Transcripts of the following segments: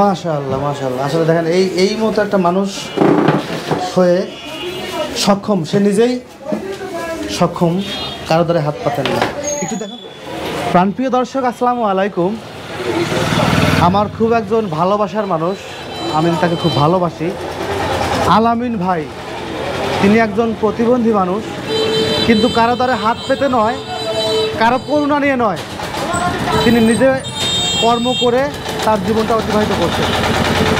মাশাআল্লাহ মাশাআল্লাহ। আসলে দেখেন, এই এই মতো একটা মানুষ হয়ে সক্ষম, সে নিজেই সক্ষম, কারও দ্বারা হাত পাতেন না। একটু দেখেন। প্রাণপ্রিয় দর্শক, আসসালামু আলাইকুম। আমার খুব একজন ভালোবাসার মানুষ, আমি তাকে খুব ভালোবাসি। আলামিন ভাই, তিনি একজন প্রতিবন্ধী মানুষ, কিন্তু কারও দ্বারা হাত পেতে নয়, কারও করুণা নিয়ে নয়। তিনি নিজে কর্ম করে তার জীবনটা অতিবাহিত করছে।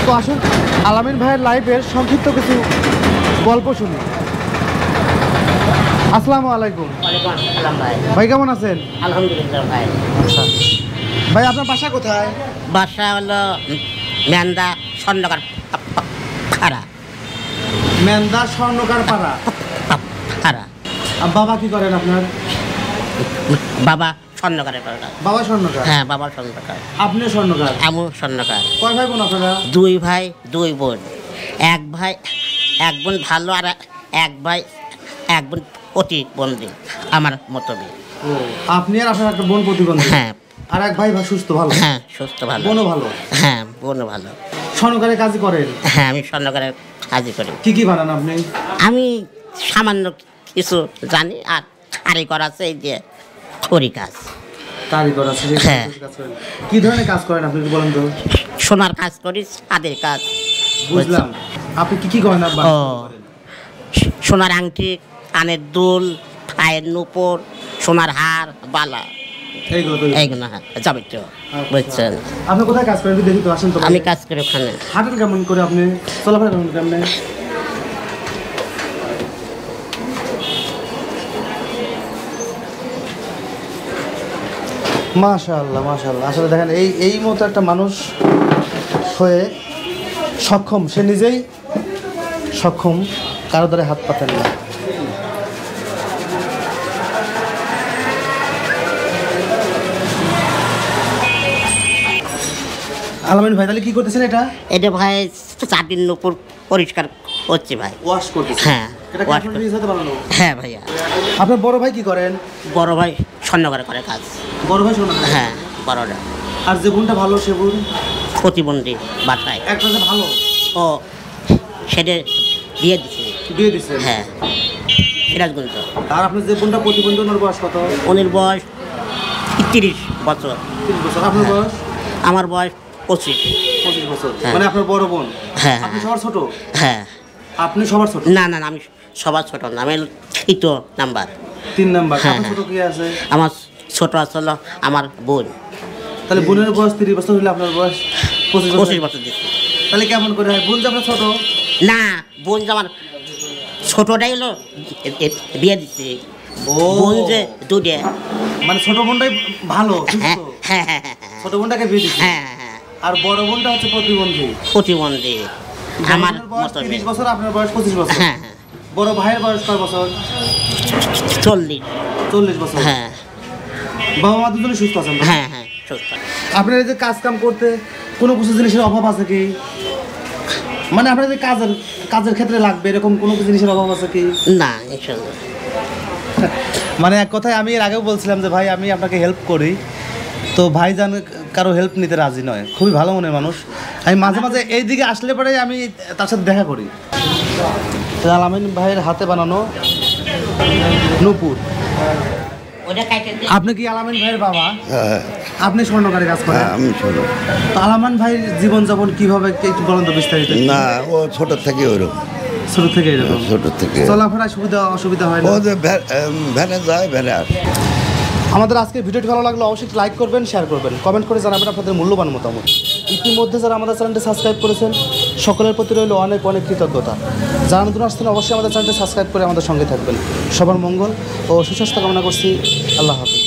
তো আসুন আলামিন ভাইয়ের লাইফের সংক্ষিপ্ত কিছু গল্প শুনি। আসসালামু আলাইকুম। ভাই। ভাই কেমন আছেন? আলহামদুলিল্লাহ ভাই। আচ্ছা। ভাই আপনার বাসা কোথায়? বাসা হলো মেন্দা স্বর্ণকার খাড়া মেন্দা স্বর্ণকার পাড়া। আর বাবা কি করেন আপনার? বাবা স্বর্ণকারের পাড়া বাবা স্বর্ণকার? হ্যাঁ বাবা স্বর্ণকার। আপনিও স্বর্ণকার? আমু স্বর্ণকার। কয় ভাই বোন আপনারা? দুই ভাই দুই বোন। এক ভাই এক বোন ভালো আর এক ভাই এক বোন প্রতিবন্ধী আমার মতবি আপনি আর আপনার একটা বোন প্রতিবন্ধী? হ্যাঁ। আর এক ভাই সুস্থ ভালো? হ্যাঁ সুস্থ ভালো। বোনও ভালো? হ্যাঁ বোনও ভালো। স্বর্ণকারে কাজ করেন? হ্যাঁ আমি স্বর্ণকারের কাজই করি। কি কি বানান আপনি? আমি সামান্য কিছু জানি আর কারিগর আছে এই যে খড়ি কাজ। কারিগর আছে হ্যাঁ। কি ধরনের কাজ করেন আপনি বলেন তো? সোনার কাজ করি ছাদের কাজ। বুঝলাম। আপনি কি কি আব্বা ও সোনার আংটি কানের দুল পায়ের নুপুর সোনার হার বালা। এইগুলো হ্যাঁ বুঝছেন? আপনি কোথায় কাজ করেন? দেখি তো আসেন তো। আমি কাজ করি ওখানে। হাঁটেন কেমন করে আপনি? চলাফেরা কেমন কেমনে মাশাআল্লাহ মাশাআল্লাহ। আসলে দেখেন এই এই মতো একটা মানুষ হয়ে সক্ষম সে নিজেই সক্ষম কারও দ্বারা হাত পাতেন না। আলামিন ভাই তাহলে কি করতেছেন এটা? এটা ভাই চারদিন নুপুর পরিষ্কার হচ্ছে ভাই। ওয়াশ করতেছেন? হ্যাঁ হ্যাঁ ভাইয়া। আপনার বড় ভাই কি করেন? বড় ভাই স্বর্ণকারে করে কাজ। বড় ভাই শোনা হ্যাঁ বড়টা আর যে বোনটা ভালো সে বোন? প্রতিবন্ধী বাসায় একটা যে ভালো? ও সেটা দিয়ে দিচ্ছে বিয়ে দিচ্ছে হ্যাঁ সিরাজগঞ্জ। আর আপনার যে বোনটা প্রতিবন্ধী ওনার বয়স কত? উনির বয়স তিরিশ বছর। বছর। আপনার বয়স? আমার বয়স পঁচিশ। পঁচিশ বছর। হ্যাঁ। মানে আপনার বড় বোন? হ্যাঁ, আপনি হ্যাঁ। সবার ছোট? হ্যাঁ। আপনি সবার ছোট? না না না, আমি সবার ছোট না আমি তৃতীয় নাম্বার। তিন নাম্বার। হ্যাঁ, হ্যাঁ। ছোট কি আছে? আমার ছোট আসলে আমার বোন। তাহলে বোনের বয়স তিরিশ বছর হলে আপনার বয়স পঁচিশ বছর? পঁচিশ বছর তাহলে কেমন করে হয়? বোন যে আপনার ছোট? না বোন যে আমার ছোটটাই হলো বিয়ে দিচ্ছে। বোন যে দুটে মানে ছোট বোনটাই ভালো হ্যাঁ ছোট বোনটাকে বিয়ে দিচ্ছে? আর বড় বোনটা হচ্ছে প্রতিবন্ধী? প্রতিবন্ধী। আমার তিরিশ বছর আপনার বয়স পঁচিশ বছর? হ্যাঁ। বড় ভাইয়ের বয়স কয় বছর? চল্লিশ। চল্লিশ বছর। হ্যাঁ। বাবা মা দুজনে সুস্থ আছেন? হ্যাঁ হ্যাঁ সুস্থ। আপনার এই যে কাজ কাম করতে কোনো কিছু জিনিসের অভাব আছে কি? মানে আপনার যে কাজের কাজের ক্ষেত্রে লাগবে এরকম কোনো কিছু জিনিসের অভাব আছে কি? না মানে এক কথায় আমি এর আগেও বলছিলাম যে ভাই আমি আপনাকে হেল্প করি। তো ভাই জান কারও হেল্প নিতে রাজি নয়। খুবই ভালো মনের মানুষ। আমি মাঝে মাঝে এই দিকে আসলে পরে আমি তার সাথে দেখা করি। আলামিন ভাইয়ের হাতে বানানো নূপুর। আপনি কি আলামিন ভাইয়ের বাবা? হ্যাঁ আপনি স্বর্ণকারে কাজ করেন? হ্যাঁ, আমি স্বর্ণ। আলামান ভাইয়ের জীবনযাপন কীভাবে একটু বলেন তো বিস্তারিত। না ও ছোট থেকে ওরকম শুরু থেকে এরকম? ছোট থেকে। চলাফেরা সুবিধা অসুবিধা হয় না? ও যে ভ্যানে যায় ভ্যানে আসে। আমাদের আজকে ভিডিওটি ভালো লাগলে অবশ্যই লাইক করবেন শেয়ার করবেন। কমেন্ট করে জানাবেন আপনাদের মূল্যবান মতামত। ইতিমধ্যে যারা আমাদের চ্যানেলটি সাবস্ক্রাইব করেছেন, সকলের প্রতি রইল অনেক অনেক কৃতজ্ঞতা। যারা নতুন আসছেন, অবশ্যই আমাদের চ্যানেলটি সাবস্ক্রাইব করে আমাদের সঙ্গে থাকবেন। সবার মঙ্গল ও সুস্বাস্থ্য কামনা করছি। আল্লাহ হাফিজ।